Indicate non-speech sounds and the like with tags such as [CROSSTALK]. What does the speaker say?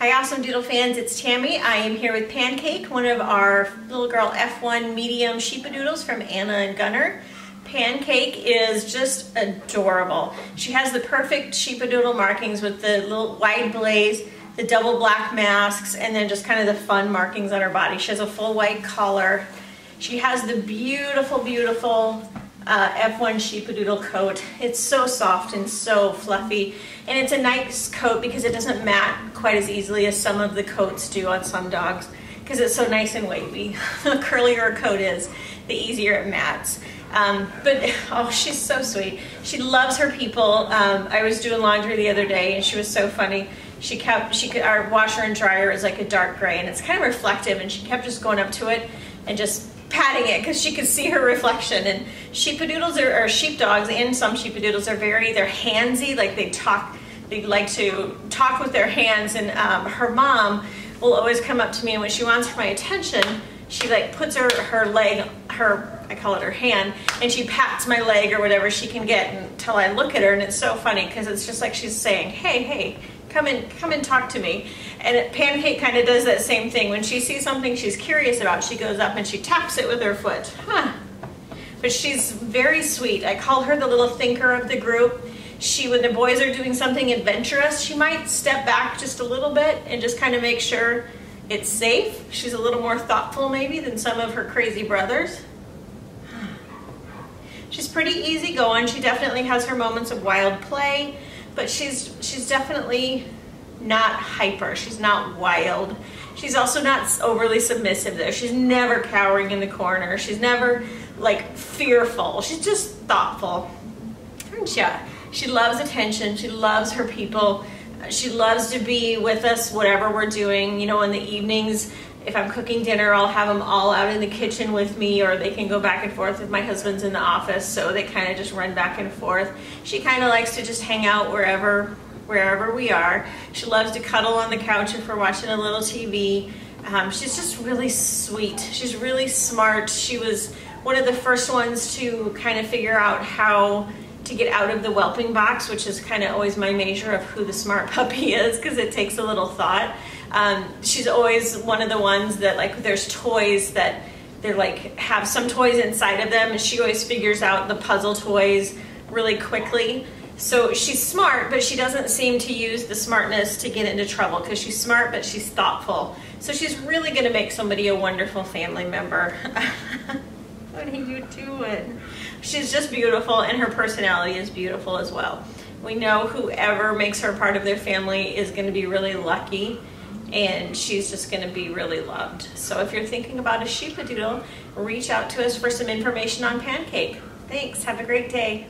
Hi Awesome Doodle fans, it's Tammy. I am here with Pancake, one of our little girl F1 medium Sheepa Doodles from Anna and Gunner. Pancake is just adorable. She has the perfect Sheepa Doodle markings with the little wide blaze, the double black masks, and then just kind of the fun markings on her body. She has a full white collar. She has the beautiful, beautiful uh, F1 Sheepadoodle coat. It's so soft and so fluffy. And it's a nice coat because it doesn't mat quite as easily as some of the coats do on some dogs because it's so nice and wavy. [LAUGHS] the curlier a coat is, the easier it mats. Um, but [LAUGHS] oh, she's so sweet. She loves her people. Um, I was doing laundry the other day and she was so funny. She kept, she could, our washer and dryer is like a dark gray and it's kind of reflective and she kept just going up to it and just patting it because she could see her reflection. And sheepadoodles are, or sheepdogs and some sheepadoodles are very, they're handsy, like they talk, they like to talk with their hands. And um, her mom will always come up to me and when she wants my attention, she like puts her, her leg, her, I call it her hand, and she pats my leg or whatever she can get until I look at her. And it's so funny because it's just like she's saying, hey, hey, come and come and talk to me. And Pancake kind of does that same thing. When she sees something she's curious about, she goes up and she taps it with her foot. Huh. But she's very sweet. I call her the little thinker of the group. She, when the boys are doing something adventurous, she might step back just a little bit and just kind of make sure it's safe. She's a little more thoughtful maybe than some of her crazy brothers. [SIGHS] She's pretty easygoing. She definitely has her moments of wild play but she's she's definitely not hyper. She's not wild. She's also not overly submissive though. She's never cowering in the corner. She's never like fearful. She's just thoughtful. Ya? She loves attention. She loves her people. She loves to be with us, whatever we're doing. You know, in the evenings, if I'm cooking dinner, I'll have them all out in the kitchen with me or they can go back and forth if my husband's in the office. So they kind of just run back and forth. She kind of likes to just hang out wherever, wherever we are. She loves to cuddle on the couch if we're watching a little TV. Um, she's just really sweet. She's really smart. She was one of the first ones to kind of figure out how to get out of the whelping box, which is kind of always my measure of who the smart [LAUGHS] puppy is because it takes a little thought. Um, she's always one of the ones that like there's toys that they're like have some toys inside of them and she always figures out the puzzle toys really quickly. So she's smart, but she doesn't seem to use the smartness to get into trouble because she's smart, but she's thoughtful. So she's really gonna make somebody a wonderful family member. [LAUGHS] what are you doing? She's just beautiful and her personality is beautiful as well. We know whoever makes her part of their family is gonna be really lucky and she's just going to be really loved. So if you're thinking about a sheepadoodle, reach out to us for some information on Pancake. Thanks. Have a great day.